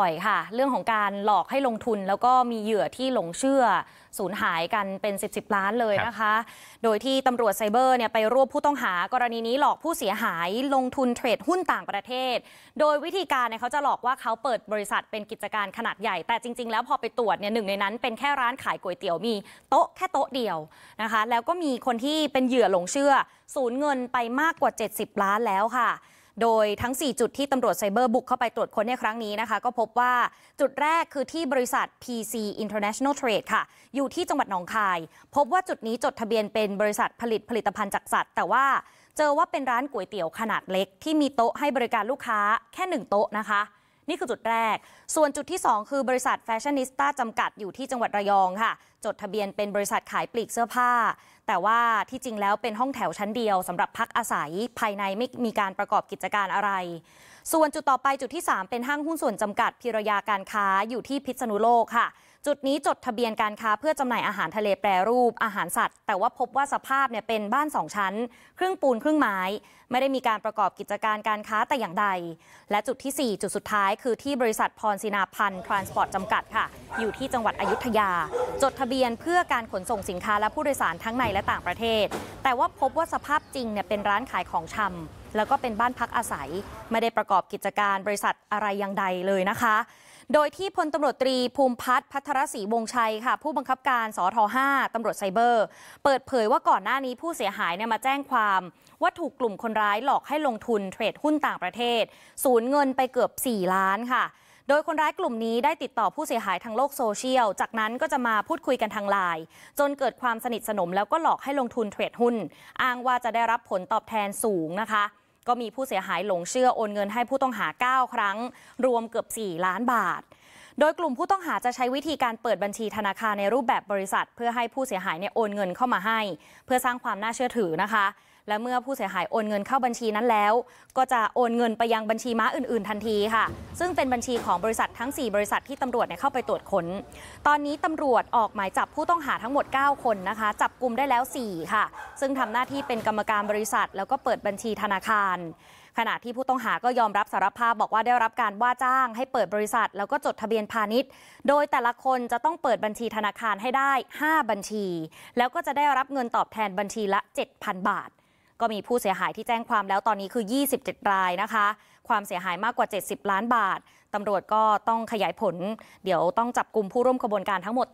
ปล่อยค่ะ เรื่องของการหลอกให้ลงทุน แล้วก็มีเหยื่อที่หลงเชื่อสูญหายกันเป็น 10บสล้านเลยนะคะ โดยที่ตำรวจไซเบอร์เนี่ยไปรวบผู้ต้องหากรณีนี้หลอกผู้เสียหายลงทุนเทรดหุ้นต่างประเทศ โดยวิธีการเนี่ยเขาจะหลอกว่าเขาเปิดบริษัทเป็นกิจการขนาดใหญ่ แต่จริง ๆ แล้วพอไปตรวจเนี่ยหนึ่งในนั้นเป็นแค่ร้านขายก๋วยเตี๋ยวมีโต๊ะแค่โต๊ะเดียวนะคะ แล้วก็มีคนที่เป็นเหยื่อหลงเชื่อสูญเงินไปมากกว่า 70 ล้านแล้วค่ะ โดยทั้ง 4 จุดที่ตำรวจไซเบอร์บุกเข้าไปตรวจค้นในครั้งนี้นะคะ ก็พบว่าจุดแรกคือที่บริษัท PC International Trade ค่ะ อยู่ที่จังหวัดหนองคาย พบว่าจุดนี้จดทะเบียนเป็นบริษัทผลิตผลิตภัณฑ์จากสัตว์ แต่ว่าเจอว่าเป็นร้านก๋วยเตี๋ยวขนาดเล็ก ที่มีโต๊ะให้บริการลูกค้าแค่ 1 โต๊ะนะคะ นี่คือจุดแรก ส่วนจุดที่ 2 คือบริษัทแฟชั่นนิสต้าจำกัดอยู่ที่จังหวัดระยองค่ะ จดทะเบียนเป็นบริษัทขายปลีกเสื้อผ้า แต่ว่าที่จริงแล้วเป็นห้องแถวชั้นเดียวสำหรับพักอาศัยภายในไม่มีการประกอบกิจการอะไร ส่วนจุดต่อไปจุดที่ 3 เป็นห้างหุ้นส่วนจำกัดพิรยาการค้าอยู่ที่พิษณุโลกค่ะ จุดนี้จดทะเบียนการค้าเพื่อจำหน่ายอาหารทะเลแปรรูปอาหารสัตว์ แต่ว่าพบว่าสภาพเนี่ยเป็นบ้านสองชั้น ครึ่งปูนครึ่งไม้ ไม่ได้มีการประกอบกิจการการค้าแต่อย่างใด และจุดที่ 4 จุดสุดท้ายคือที่บริษัทพรศินาพันธ์ทรานสปอร์ตจำกัดค่ะ อยู่ที่จังหวัดอยุธยา จดทะเบียนเพื่อการขนส่งสินค้าและผู้โดยสารทั้งในและต่างประเทศ แต่ว่าพบว่าสภาพจริงเนี่ยเป็นร้านขายของชำแล้วก็เป็นบ้านพักอาศัย ไม่ได้ประกอบกิจการบริษัทอะไรอย่างใดเลยนะคะ โดยที่พลตำรวจตรีภูมิพัฒน์พัทรศรีวงชัยค่ะ ผู้บังคับการสท5ตำรวจไซเบอร์ เปิดเผยว่าก่อนหน้านี้ผู้เสียหายเนี่ยมาแจ้งความว่าถูกกลุ่มคนร้ายหลอกให้ลงทุนเทรดหุ้นต่างประเทศ สูญเงินไปเกือบ 4 ล้านค่ะ โดยคนร้ายกลุ่มนี้ได้ติดต่อผู้เสียหายทางโลกโซเชียล จากนั้นก็จะมาพูดคุยกันทางไลน์จนเกิดความสนิทสนมแล้วก็หลอกให้ลงทุนเทรดหุ้น อ้างว่าจะได้รับผลตอบแทนสูงนะคะ ก็มีผู้เสียหายหลงเชื่อโอนเงินให้ผู้ต้องหา 9 ครั้ง รวมเกือบ 4 ล้านบาท โดยกลุ่มผู้ต้องหาจะใช้วิธีการเปิดบัญชีธนาคารในรูปแบบบริษัท เพื่อให้ผู้เสียหายเนี่ยโอนเงินเข้ามาให้ เพื่อสร้างความน่าเชื่อถือนะคะ และเมื่อผู้เสียหายโอนเงินเข้าบัญชีนั้นแล้ว ก็จะโอนเงินไปยังบัญชีม้าอื่น ๆ ทันทีค่ะ ซึ่งเป็นบัญชีของบริษัททั้ง 4 บริษัทที่ตำรวจเข้าไปตรวจค้น ตอนนี้ตำรวจออกหมายจับผู้ต้องหาทั้งหมด 9 คนนะคะ จับกลุ่มได้แล้ว 4 ค่ะ ซึ่งทำหน้าที่เป็นกรรมการบริษัท แล้วก็เปิดบัญชีธนาคาร ขณะที่ผู้ต้องหาก็ยอมรับสารภาพบอกว่าได้รับการว่าจ้างให้เปิดบริษัท แล้วก็จดทะเบียนพาณิชย์ โดยแต่ละคนจะต้องเปิดบัญชีธนาคารให้ได้ 5 บัญชี แล้วก็จะได้รับเงินตอบแทนบัญชีละ 7,000 บาท ก็มีผู้เสียหายที่แจ้งความแล้วตอนนี้คือ 27 รายนะคะ ความเสียหายมากกว่า 70 ล้านบาทตำรวจก็ต้องขยายผล เดี๋ยวต้องจับกลุ่มผู้ร่วมขบวนการทั้งหมด